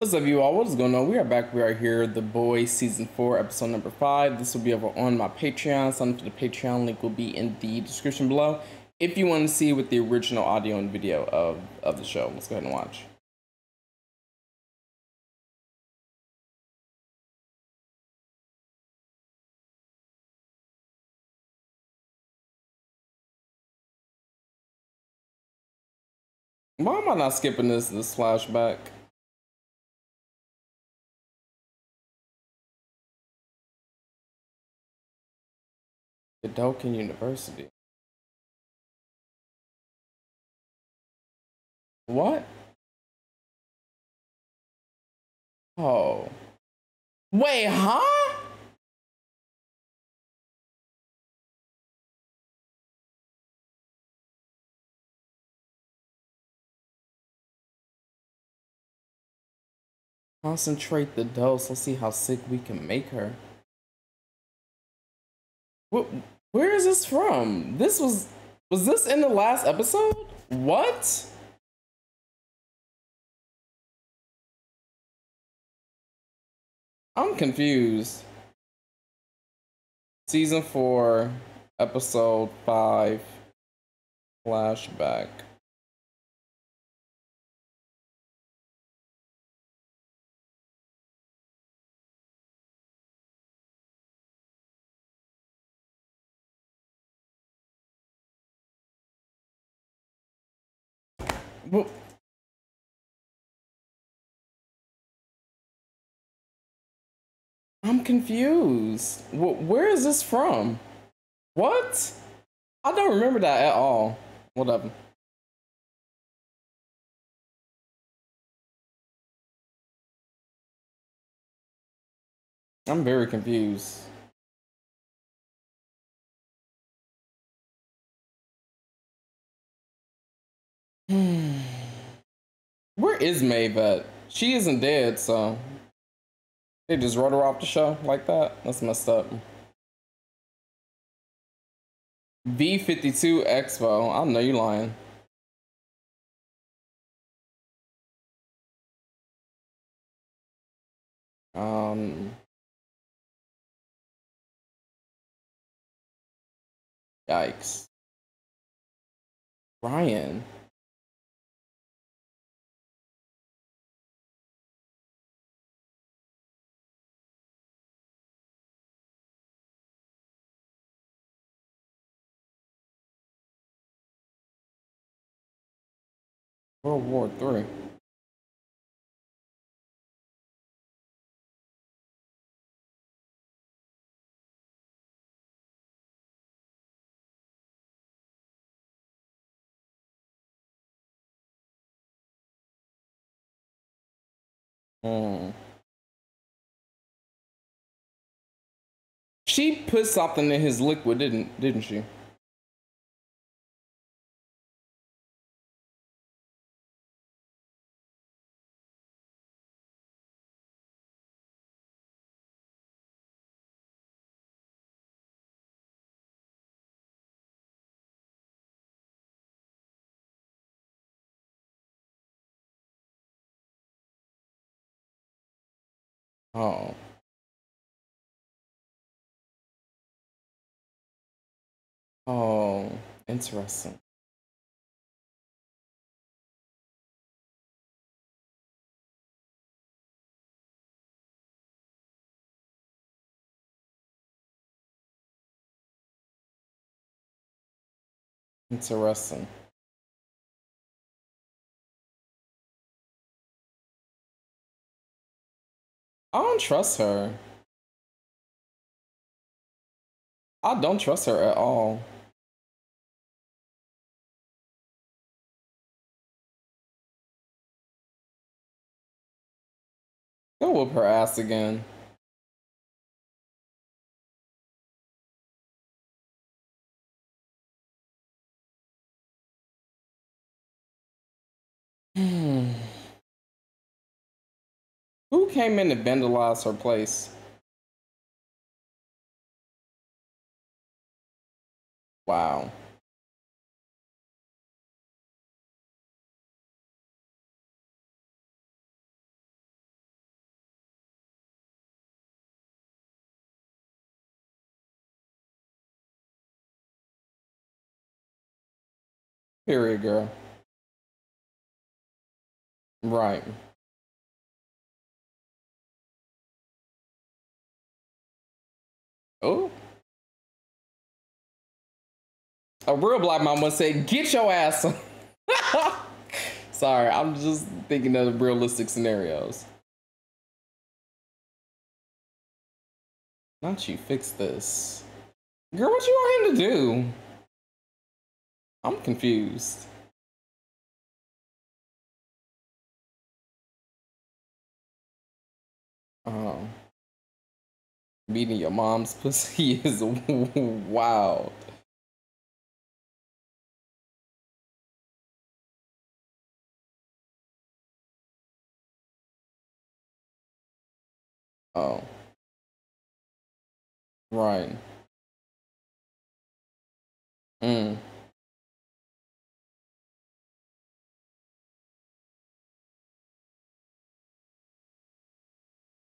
What's up, you all? What is going on? We are back. We are here, The Boys Season 4, Episode Number 5. This will be over on my Patreon. Sign up to the Patreon. Link will be in the description below. If you want to see with the original audio and video of, of the show, let's go ahead and watch. Why am I not skipping this this flashback? Godolkin University. What? Oh. Wait, huh? Concentrate the dose. Let's see how sick we can make her. Where is this from? This was was this in the last episode? What? I'm confused. Season 4, episode 5, flashback. Well, I'm confused. Where is this from? What? I don't remember that at all. Whatever. I'm very confused. Where is Maeve? She isn't dead, so they just wrote her off the show like that. That's messed up. V52 Expo. I know you're lying. Um. Yikes. Ryan. World War Three. Hmm. She put something in his liquid, didn't didn't she? Oh. Oh, interesting. Interesting. I don't trust her. I don't trust her at all. Go whoop her ass again. Hmm. Who came in to vandalize her place? Wow. Period, girl. Right. Oh. A real black would say, get your ass. Sorry, I'm just thinking of realistic scenarios. Not you fix this. Girl, what you want him to do? I'm confused. Um, beating your mom's pussy is wild. Oh. Right. Mm.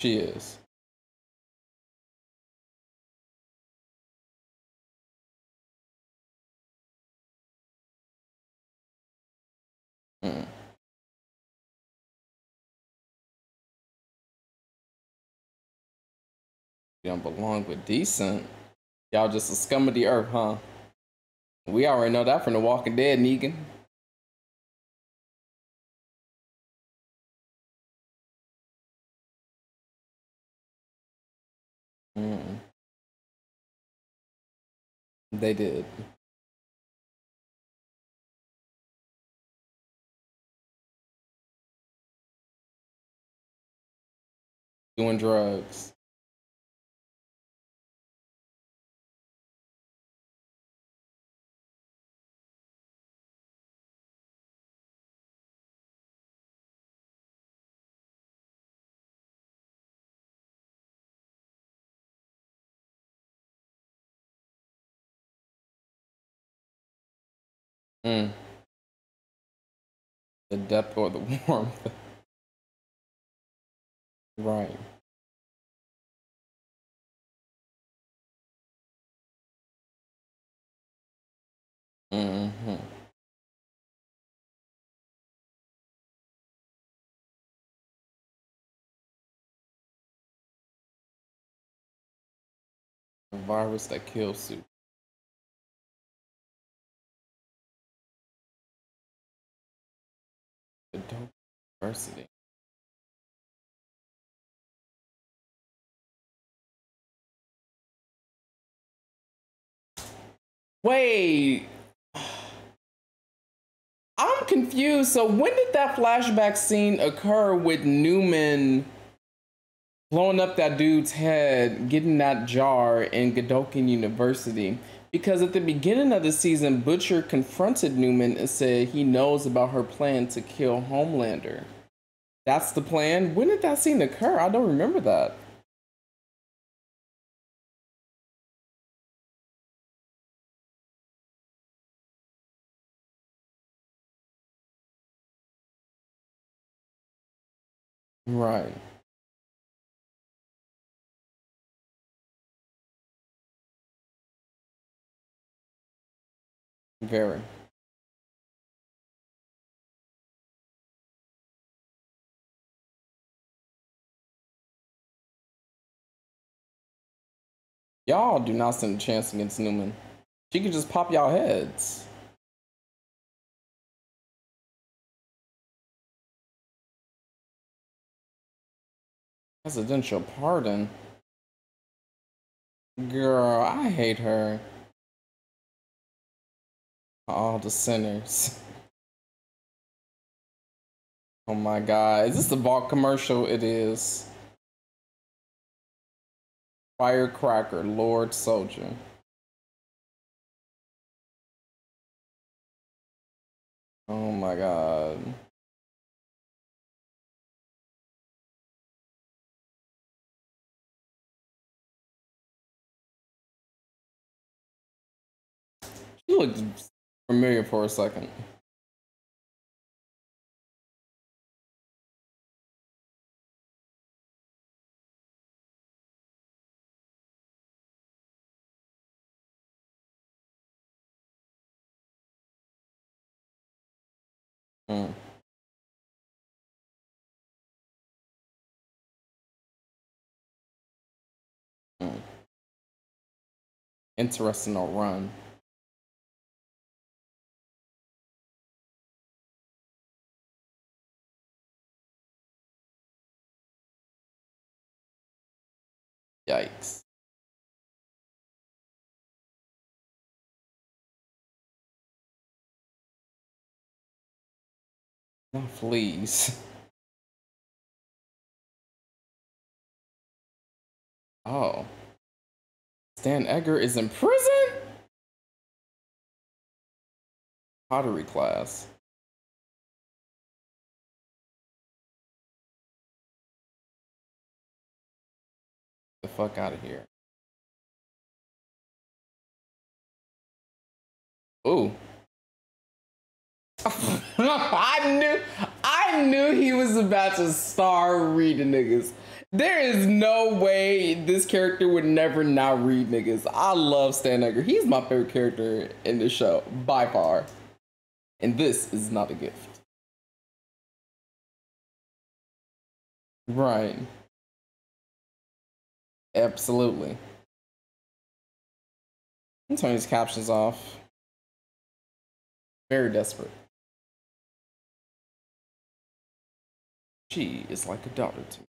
She is. Mm. You don't belong with decent. Y'all just a scum of the earth, huh? We already know that from The Walking Dead, Negan. Mm. They did. Doing drugs. Mm. The depth or the warmth. right. Mm-hmm. The virus that kills soup. Adult diversity. Wait. I'm confused. So when did that flashback scene occur with Neuman blowing up that dude's head, getting that jar in Godolkin University? Because at the beginning of the season, Butcher confronted Neuman and said he knows about her plan to kill Homelander. That's the plan? When did that scene occur? I don't remember that. Right. Very. Y'all do not stand a chance against Neuman. She could just pop y'all heads. Presidential pardon. Girl, I hate her. All the sinners. Oh my god. Is this the Vought commercial? It is. Firecracker, Lord Soldier. Oh my god. She looked familiar for a second. Mm. Mm. Interesting on run. Fleas. Oh. Stan Edgar is in prison? Pottery class. The fuck out of here. Ooh. I knew I knew he was about to start reading niggas. There is no way this character would never not read niggas. I love Stan Edgar. He's my favorite character in the show by far. And this is not a gift. Right. Absolutely. I'm turning these captions off. Very desperate. She is like a daughter to me.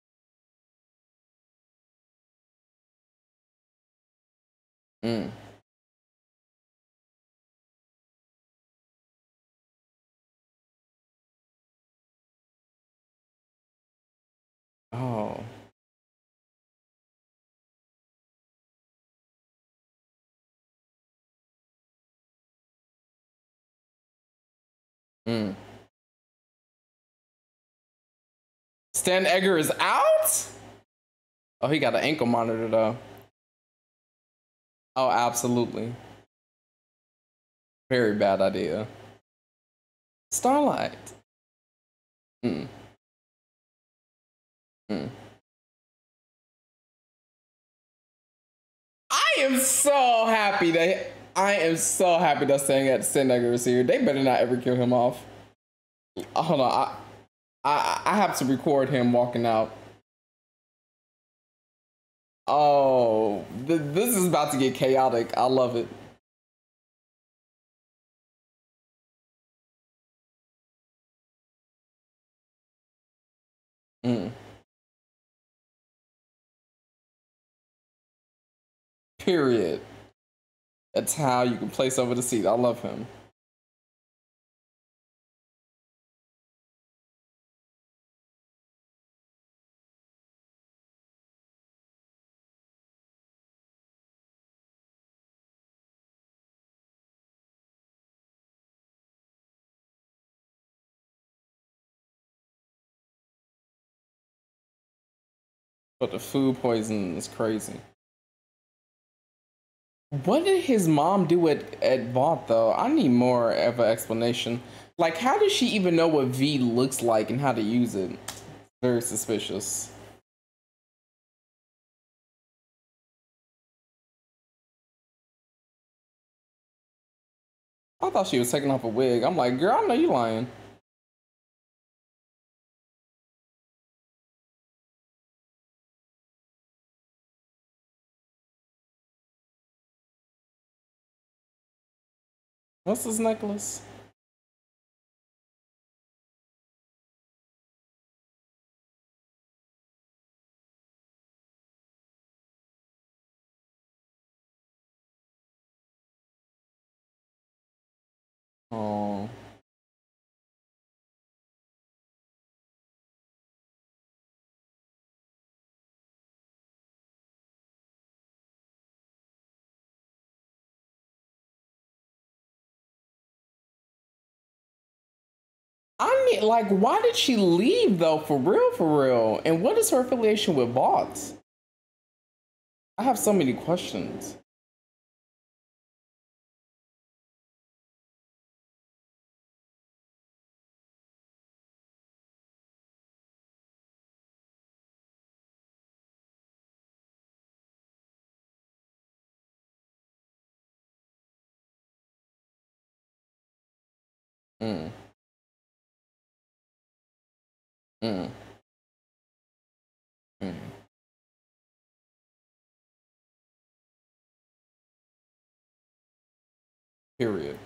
Mm. Oh. Mm. Stan Edgar is out? Oh, he got an ankle monitor though. Oh, absolutely. Very bad idea. Starlight. Mm. Mm. I am so happy that I am so happy that saying at Stan Edgar is here. They better not ever kill him off. Hold on, I I I have to record him walking out. Oh, th this is about to get chaotic. I love it. Mm. Period. That's how you can place over the seat. I love him. But the food poisoning is crazy. What did his mom do at, at Vought though? I need more of an explanation. Like, how does she even know what V looks like and how to use it? Very suspicious. I thought she was taking off a wig. I'm like, girl, I know you lying. What's this necklace? I mean, like, why did she leave though? For real, for real. And what is her affiliation with bots? I have so many questions. Mm. Mm. Mm. Period.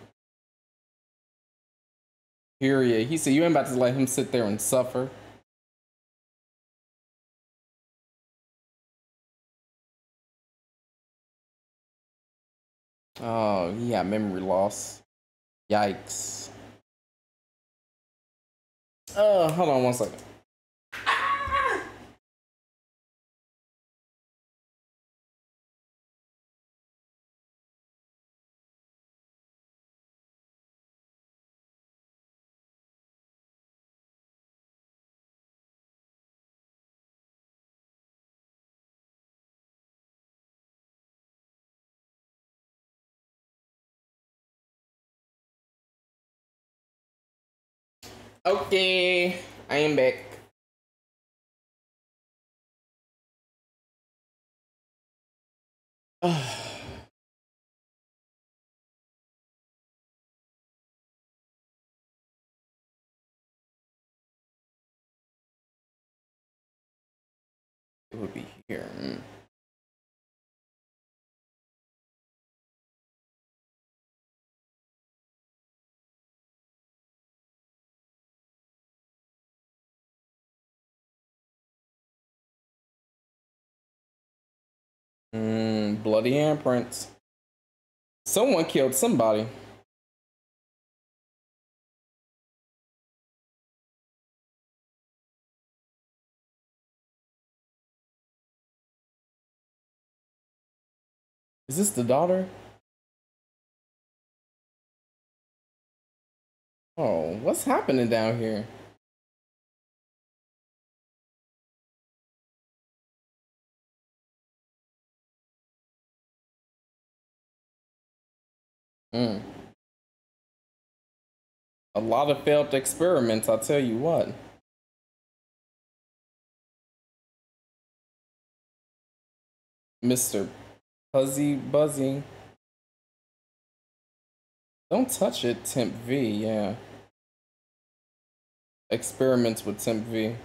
Period. He said, You ain't about to let him sit there and suffer. Oh, yeah, memory loss. Yikes. Uh, hold on one second. Okay, I am back. it bloody handprints. Someone killed somebody. Is this the daughter? Oh, what's happening down here? Mm. A lot of failed experiments, I'll tell you what. Mr. Fuzzy Buzzy. Don't touch it, Temp V, yeah. Experiments with Temp V.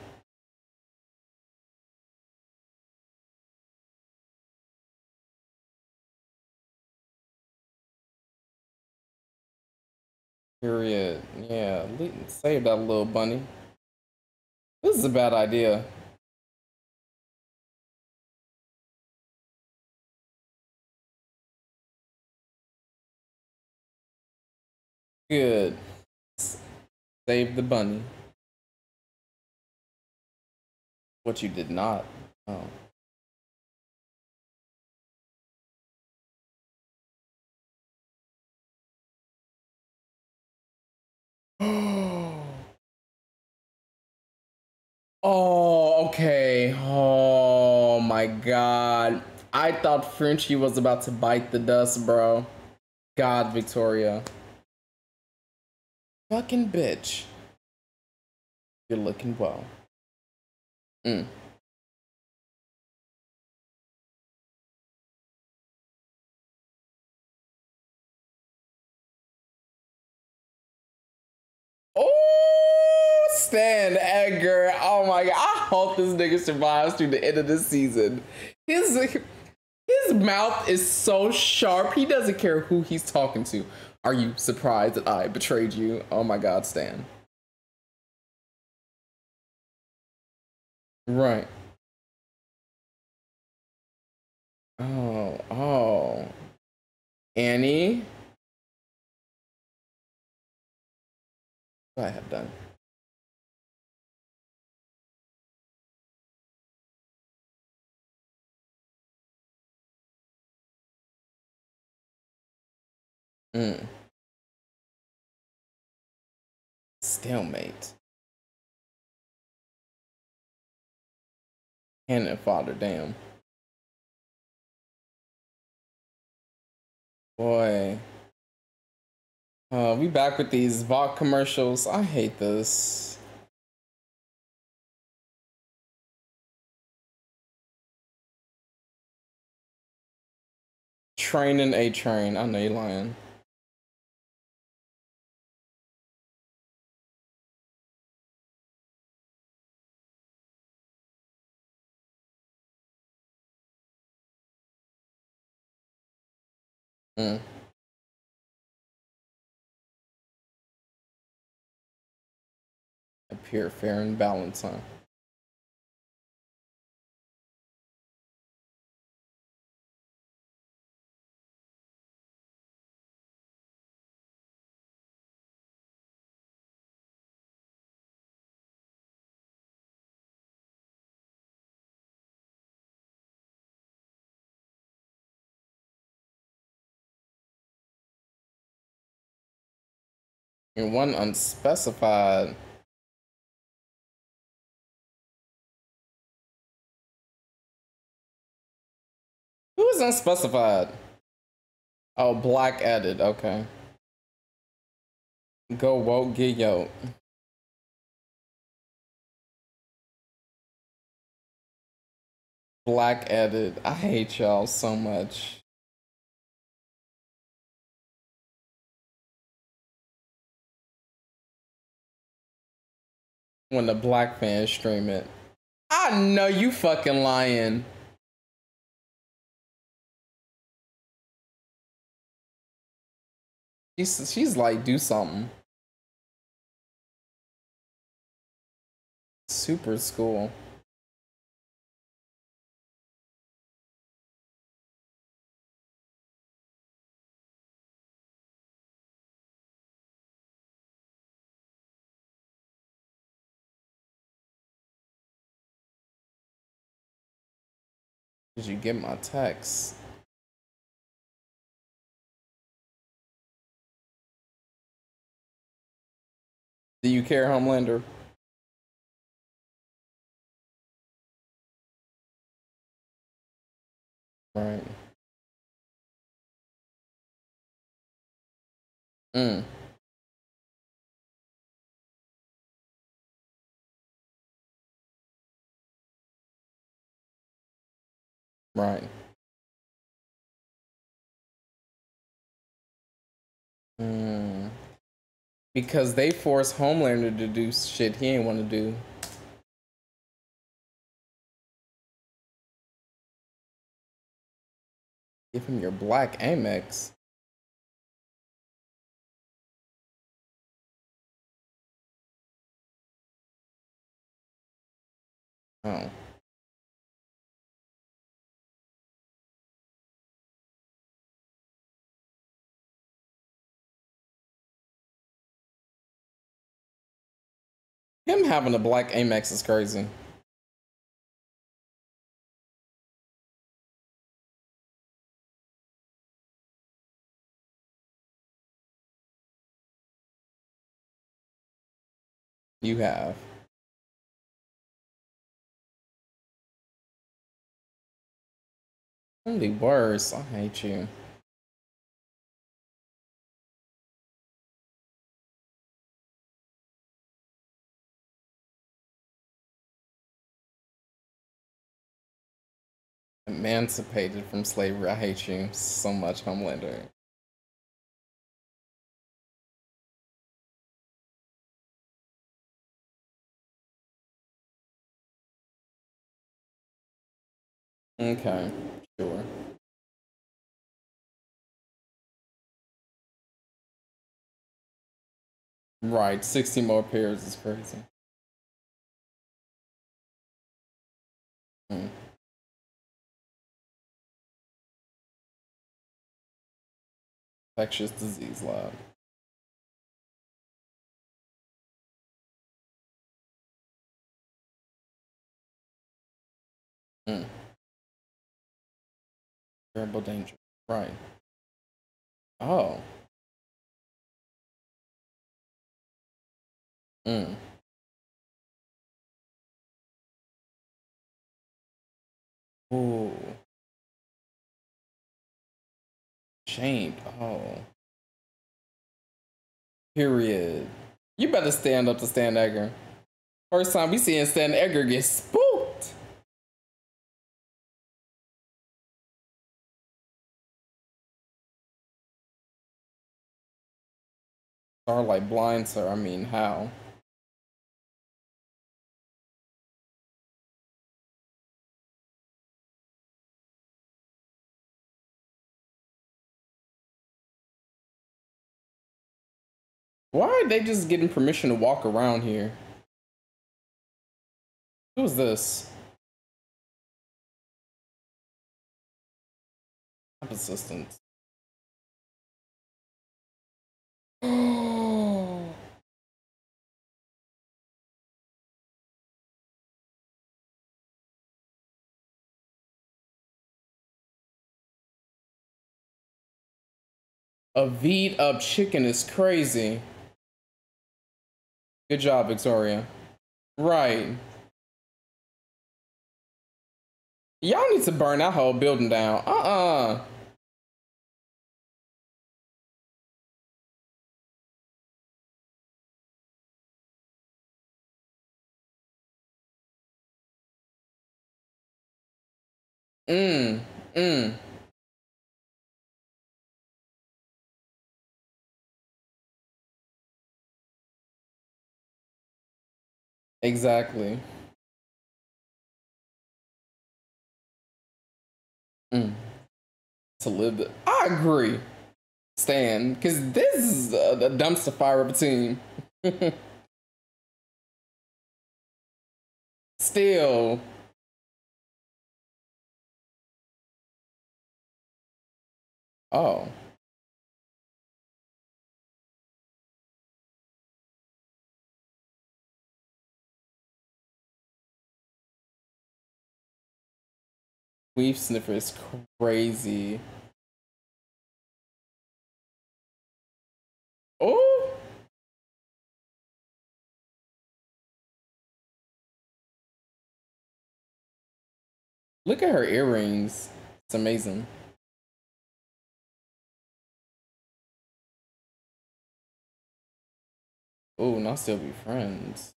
Period. Yeah, save that little bunny. This is a bad idea. Good. Save the bunny. What you did not. Oh. Oh, okay. Oh my god. I thought Frenchie was about to bite the dust, bro. God, Victoria. Fucking bitch. You're looking well. Mm. Oh, Stan Edgar. Oh my god. I hope this nigga survives through the end of the season. His his mouth is so sharp. He doesn't care who he's talking to. Are you surprised that I betrayed you? Oh my god, Stan. Right. Oh, oh. Annie? I have done. Mm. Stalemate. Cannon fodder, damn. Boy. Uh, we back with these Vought commercials. I hate this. Training A-Train. I know you're lying. Mm. Appear fair and balanced, huh? And one unspecified. Is unspecified? Oh, black added. Okay. Go woke, get yo. Black added. I hate y'all so much. When the black fans stream it. I know you fucking lying. She's, she's like, do something. Super school. Did you get my text? Do you care, Homelander? Right. Mm. Right. Mm. Because they force Homelander to do shit he ain't want to do. Give him your black Amex. Oh. Him having a black Amex is crazy. You have. Only worse. I hate you. Emancipated from slavery. I hate you so much, Homelander. Okay, sure. Right, 60 more pairs is crazy. Hmm. Infectious disease lab. Hmm. Terrible danger. Right. Oh. Mm. Ooh. Shamed. Oh. Period. You better stand up to Stan Edgar. First time we seeing Stan Edgar get spooked. Starlight blinds her. I mean, how? Why are they just getting permission to walk around here? Who's this? Assistants. A V'd up chicken is crazy. Good job, Victoria. Right. Y'all need to burn that whole building down. Uh-uh. Mm, mm. Exactly. Mm. To live, I agree. Stan, because this is a, a dumpster fire of a team. Still. Oh. Weave sniffer is crazy. Oh! Look at her earrings. It's amazing. Oh, not still be friends.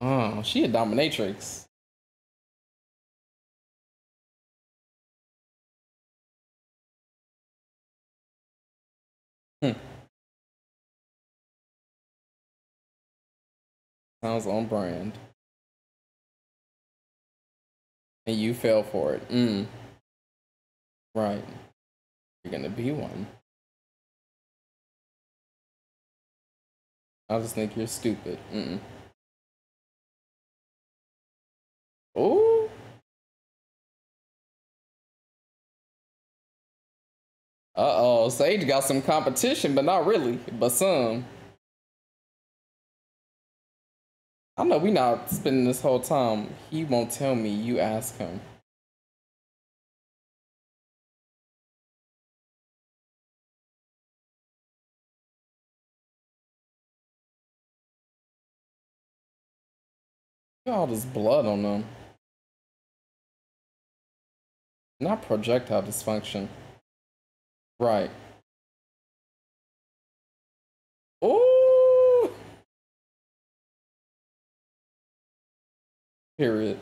Oh, she a dominatrix. Sounds on brand. And you fell for it. Mm. Right. You're gonna be one. I just think you're stupid. Mm-mm. Oh. Uh-oh, Sage got some competition, but not really, but some. I know we not spending this whole time. He won't tell me, you ask him. all this blood on them. Not projectile dysfunction. Right. Oh. Period.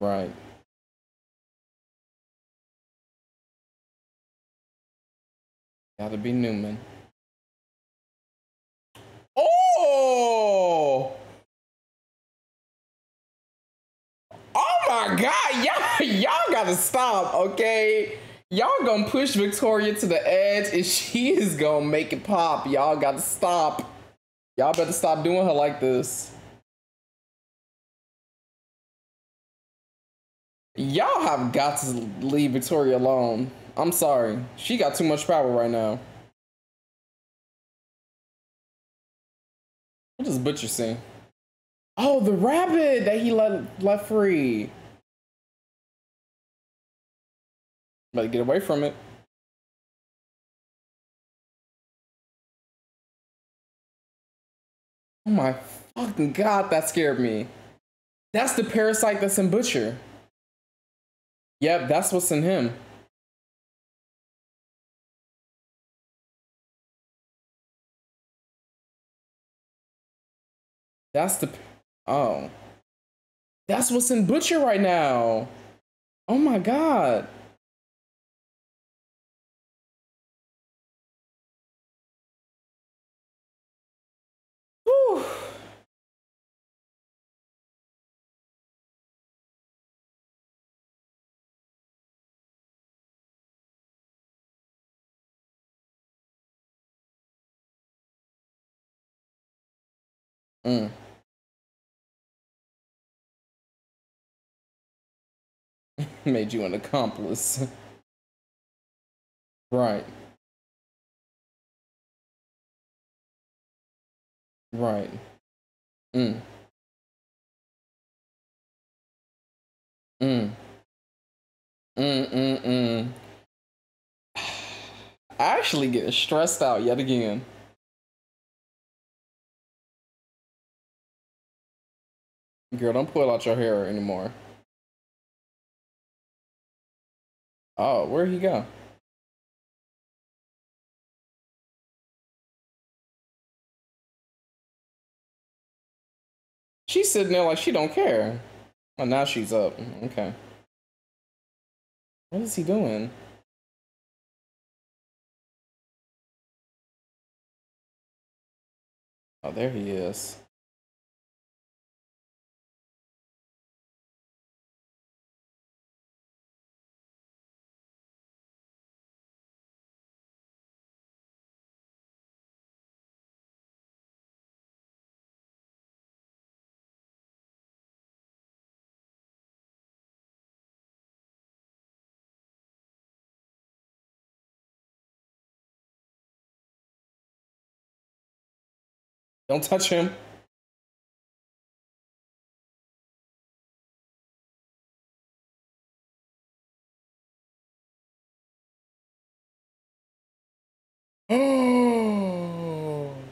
Right. Gotta be Neuman. Oh! Oh my God, y'all, y'all gotta stop, okay? Y'all gonna push Victoria to the edge and she is gonna make it pop. Y'all gotta stop. Y'all better stop doing her like this. Y'all have got to leave Victoria alone. I'm sorry. She got too much power right now. What does Butcher see? Oh, the rabbit that he let left free. Better get away from it. Oh my fucking god, that scared me. That's the parasite that's in Butcher. Yep, that's what's in him. That's the oh. That's what's in Butcher right now. Oh my god. Mm. Made you an accomplice. right. Right. Mm. Mm. Mm mm mm. I actually get stressed out yet again. Girl, don't pull out your hair anymore. Oh, where'd he go? She's sitting there like she don't care. Oh, now she's up. Okay. What is he doing? Oh, there he is. Don't touch him. Oh.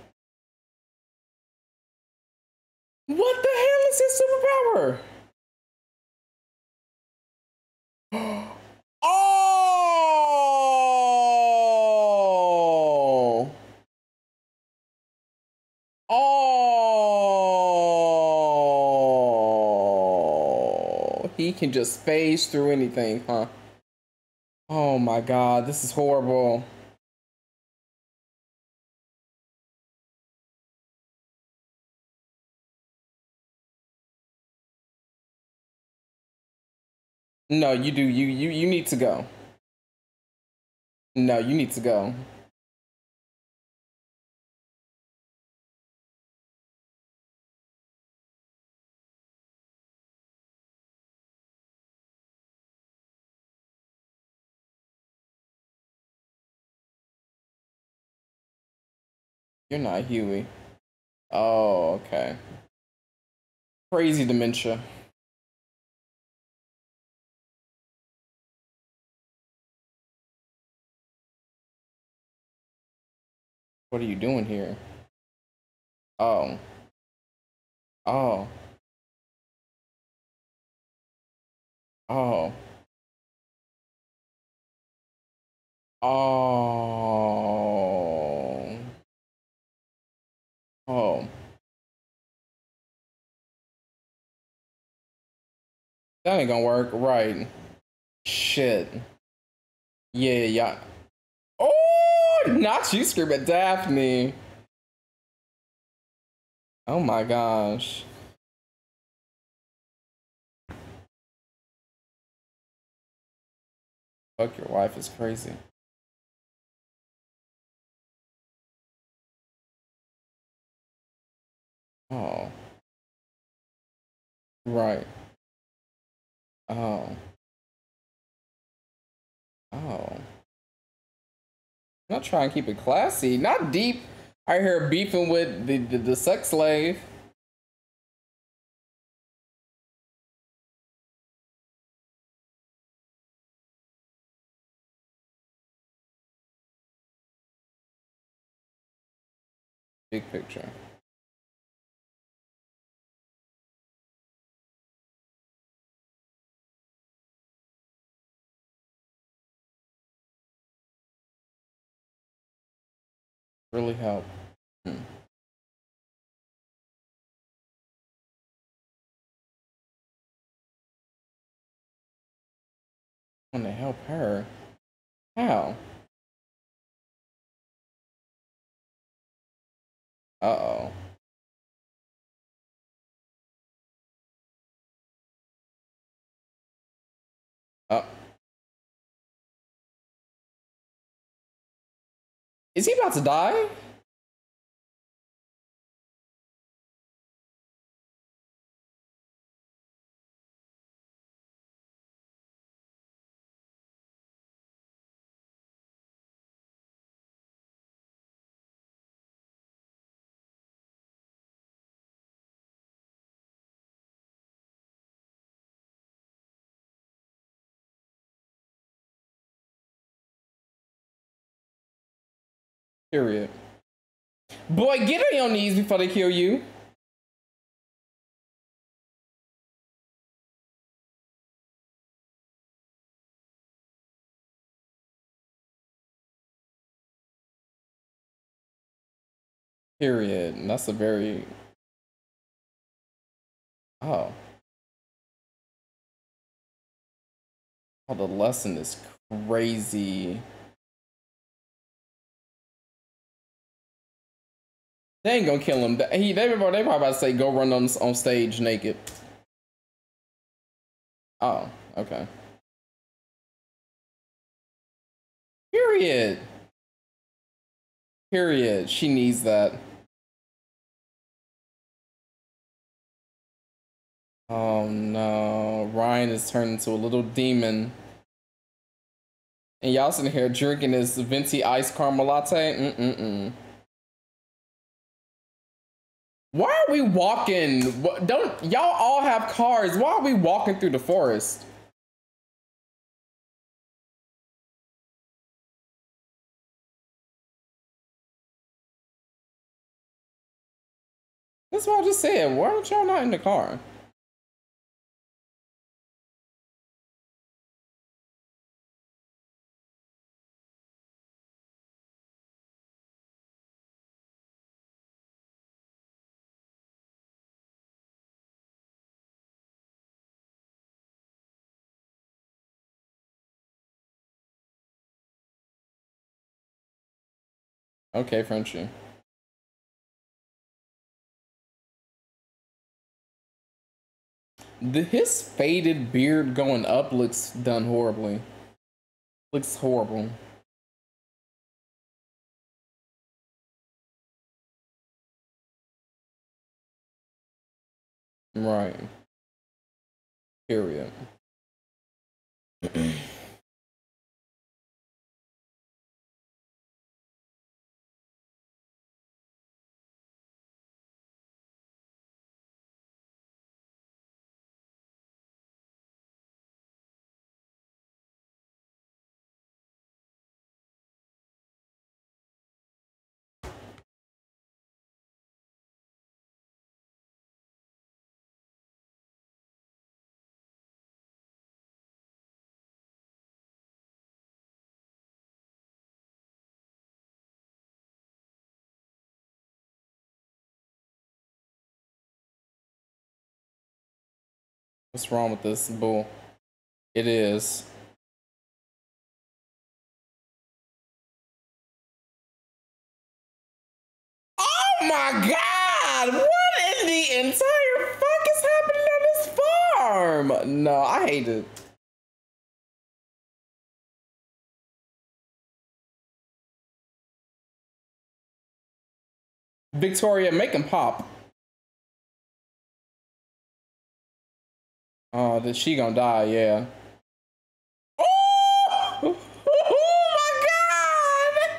What the hell is his superpower? Oh. Oh. He can just phase through anything, huh? Oh my god, this is horrible. No, you do. You you you need to go. No, you need to go. You're not Huey. Oh, okay. Crazy dementia. What are you doing here? Oh. Oh. Oh. Oh. Oh. That ain't gonna work. Right. Shit. Yeah, yeah. Oh, not you scream at Daphne. Oh my gosh. Fuck your wife is crazy. Oh. Right. Oh. Oh. I'm not trying to keep it classy. Not deep. I hear beefing with the, the, the sex slave. Big picture. Really help. Hmm. Want to help her? How? Uh-oh. Oh. Is he about to die? Period. Boy, get on your knees before they kill you. Period. And that's a very. Oh. Oh, the lesson is crazy. They ain't gonna kill him. He, they, they probably about to say go run on on stage naked. Oh, okay. Period. Period. She needs that. Oh no, Ryan is turned into a little demon. And y'all sitting here drinking this venti ice caramel latte? Mm-mm-mm. Why are we walking? Don't y'all all have cars? Why are we walking through the forest? That's what I just said. Why aren't y'all not in the car? Okay, Frenchie. The, his faded beard going up looks done horribly. Looks horrible. Right. Period. What's wrong with this bull? It is. Oh my god! What in the entire fuck is happening on this farm? No, I hate it. Victoria, make him pop. Oh, that she gonna die, yeah. Oh! oh my god!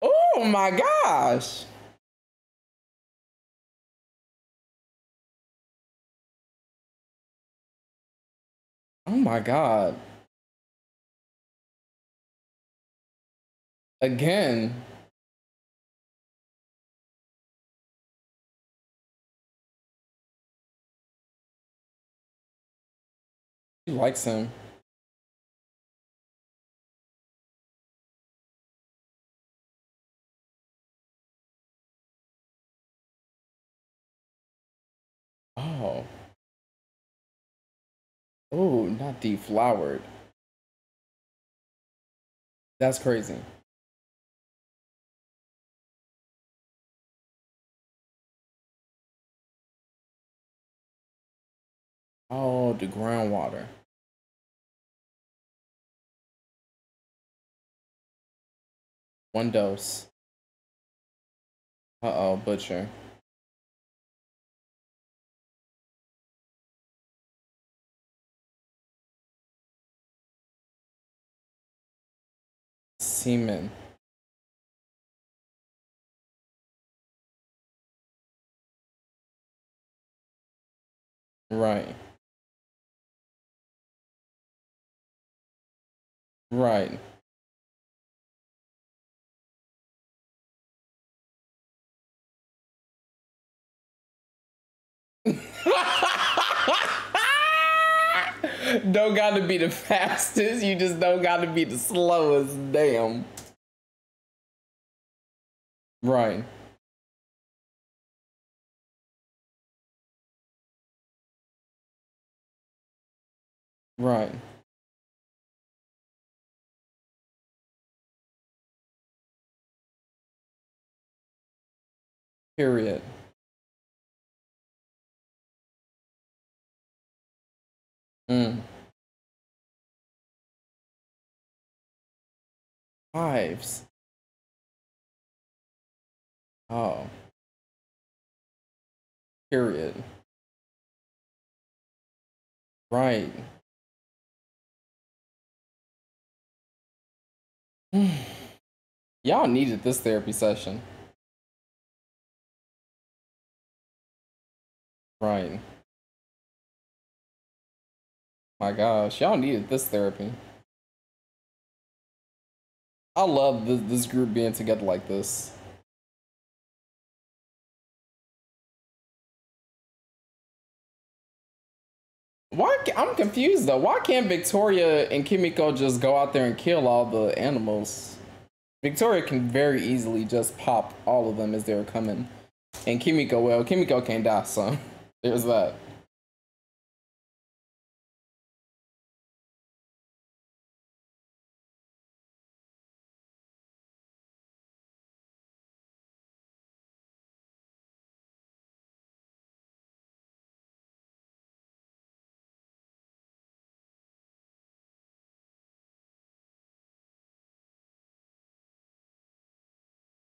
Oh my gosh! Oh my god. Again. She likes him. Oh. Oh, not deflowered. That's crazy. The groundwater. One dose. Uh-oh, butcher. Semen. Right. Right don't gotta be the fastest. You just don't gotta be the slowest. Damn. Right. Right. Period. Mm. Fives. Oh. Period. Right. Y'all needed this therapy session. Right. My gosh, y'all needed this therapy. I love this, this group being together like this. Why? I'm confused though. Why can't Victoria and Kimiko just go out there and kill all the animals? Victoria can very easily just pop all of them as they're coming. And Kimiko, well, Kimiko can't die, so there's that.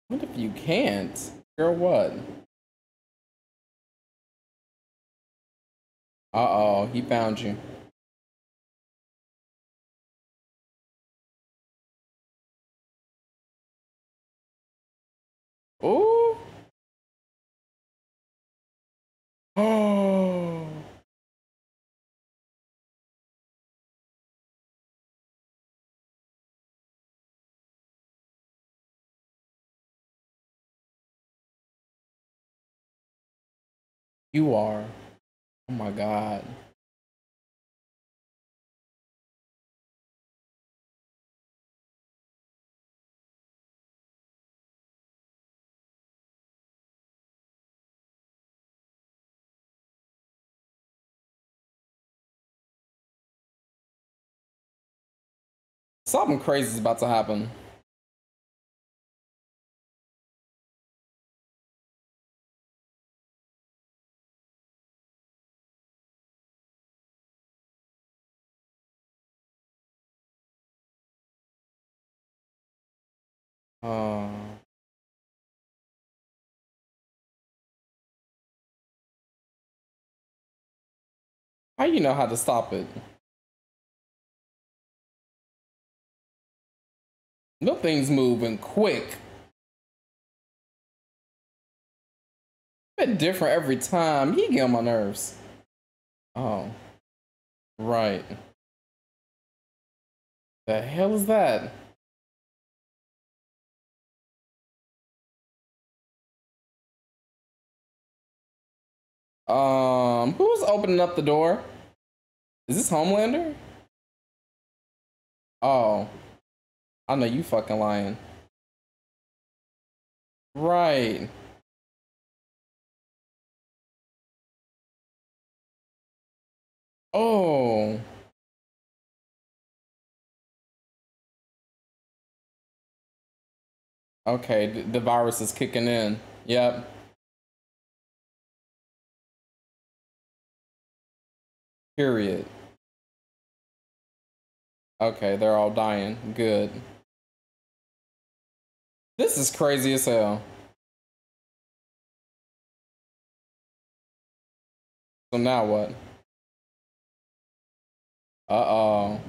What if you can't? Girl, what? Uh-oh, he found you. Oh. Oh. You are. Oh my god. Something crazy is about to happen. How you know how to stop it? Nothing's moving quick. Bit different every time. He get on my nerves. Oh. Right. The hell is that? Um, who's opening up the door? Is this Homelander? Oh. I know you fucking lying. Right. Oh. Okay, the, the virus is kicking in. Yep. Period. Okay, they're all dying. Good. This is crazy as hell. So now what? Uh-oh.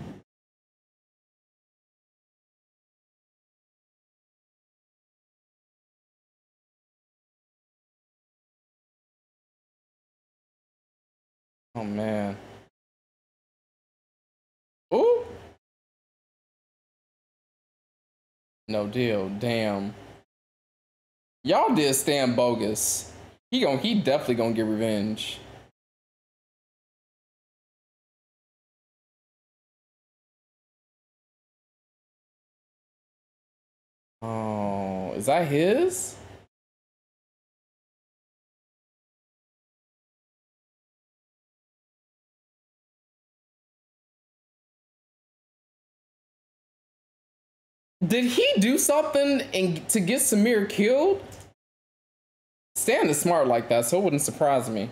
Oh man. Ooh. No deal. Damn. Y'all did stand bogus. He going he definitely gonna get revenge. Oh, is that his? Did he do something and to get Sameer killed? Stan is smart like that, so it wouldn't surprise me.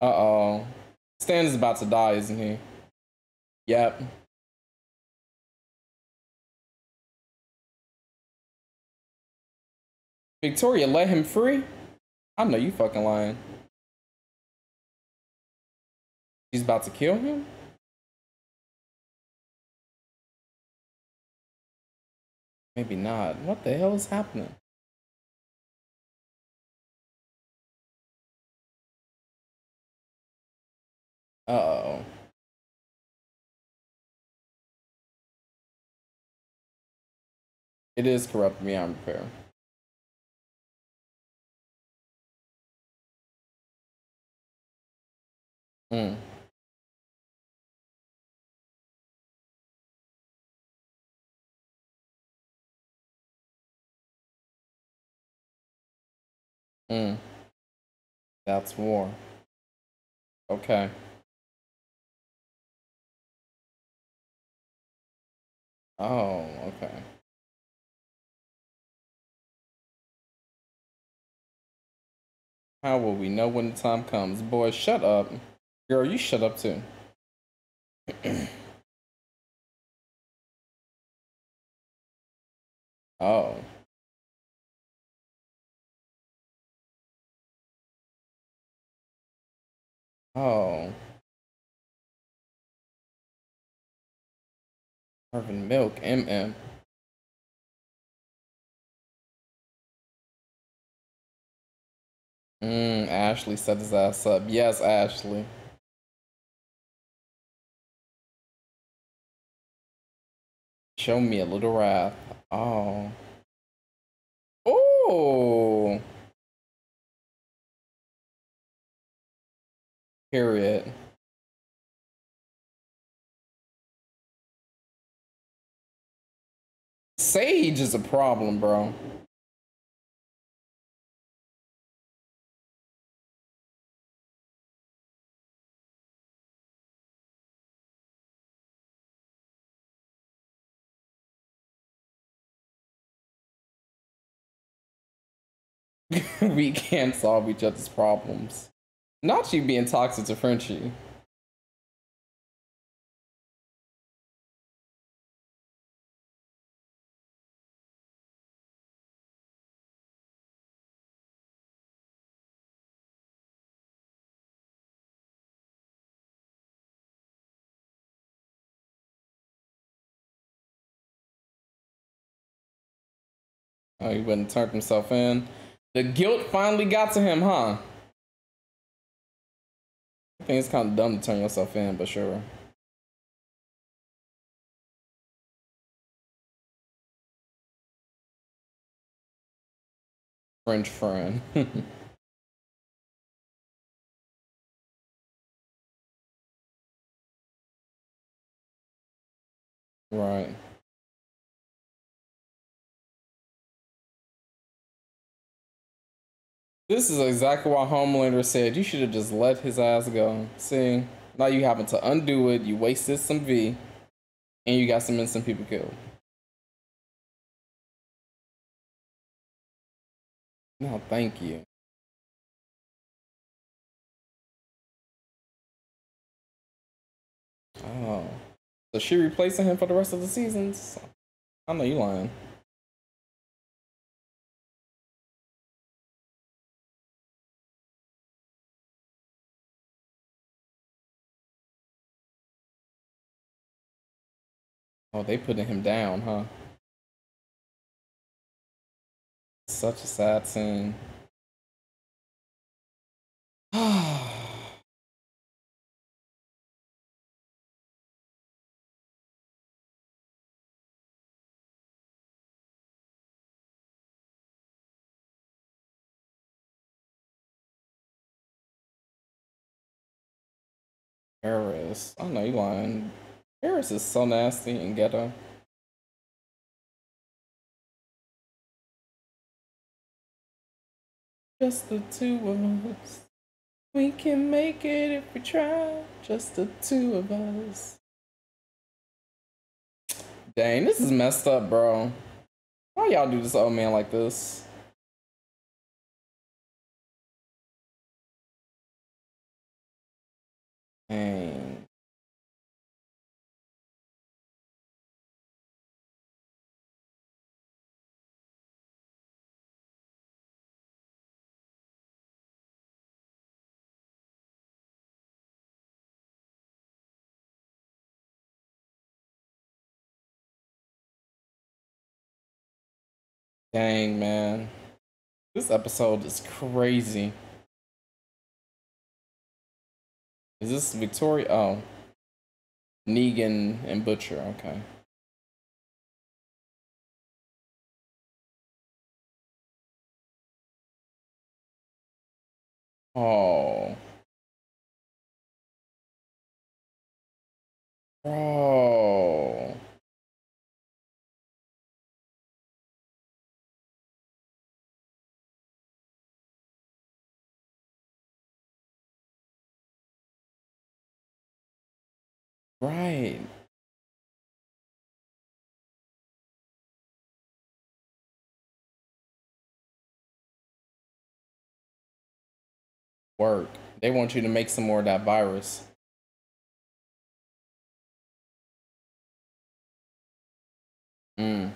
Uh-oh. Stan is about to die, isn't he? Yep. Victoria, let him free? I know you fucking lying. She's about to kill him? Maybe not. What the hell is happening? Uh oh. It is corrupt beyond repair. Mm. Mm. That's war. Okay. Oh, okay. How will we know when the time comes? Boy, shut up. Girl, you shut up too. oh. Oh. Marvin Milk, MM. Mm, Ashley set his ass up. Yes, Ashley. Show me a little wrath. Oh. Oh. Period. Sage is a problem, bro. we can't solve each other's problems. Not you being toxic to Frenchie. Oh, he wouldn't turn himself in. The guilt finally got to him, huh? I think it's kind of dumb to turn yourself in, but sure. French friend. right. This is exactly why Homelander said you should have just let his ass go. See, now you happen to undo it. You wasted some V, and you got some innocent people killed. No, thank you. Oh, so she replacing him for the rest of the seasons? I know you lying. Oh, they putting him down, huh? Such a sad scene. Paris, I know you lying. Paris is so nasty and ghetto. Just the two of us. We can make it if we try. Just the two of us. Dang, this is messed up, bro. Why y'all do this old man like this? Dang. Dang, man. This episode is crazy. Is this Victoria? Oh. Negan and Butcher, okay. Oh. Bro. Right. Work. They want you to make some more of that virus. Mm.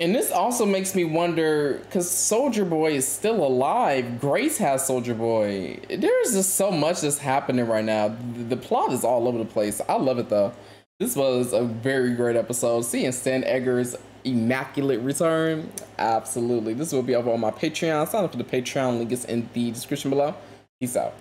And this also makes me wonder because Soldier Boy is still alive. Grace has Soldier Boy. There's just so much that's happening right now. The, plot is all over the place. I love it though. This was a very great episode. Seeing Stan Edgar's immaculate return. Absolutely. This will be up on my Patreon. Sign up for the Patreon. Link is in the description below. Peace out.